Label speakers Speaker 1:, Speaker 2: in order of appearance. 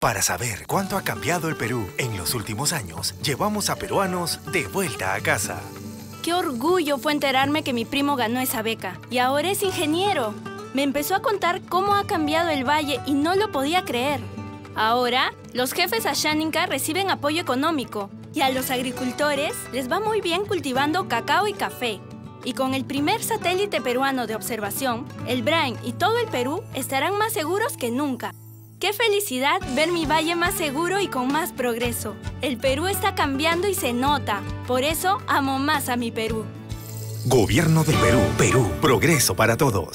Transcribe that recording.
Speaker 1: Para saber cuánto ha cambiado el Perú en los últimos años, llevamos a peruanos de vuelta a casa.
Speaker 2: Qué orgullo fue enterarme que mi primo ganó esa beca y ahora es ingeniero. Me empezó a contar cómo ha cambiado el valle y no lo podía creer. Ahora, los jefes Ashaninka reciben apoyo económico y a los agricultores les va muy bien cultivando cacao y café. Y con el primer satélite peruano de observación, el Brain y todo el Perú estarán más seguros que nunca. ¡Qué felicidad ver mi valle más seguro y con más progreso! El Perú está cambiando y se nota. Por eso amo más a mi Perú.
Speaker 1: Gobierno del Perú. Perú. Progreso para todos.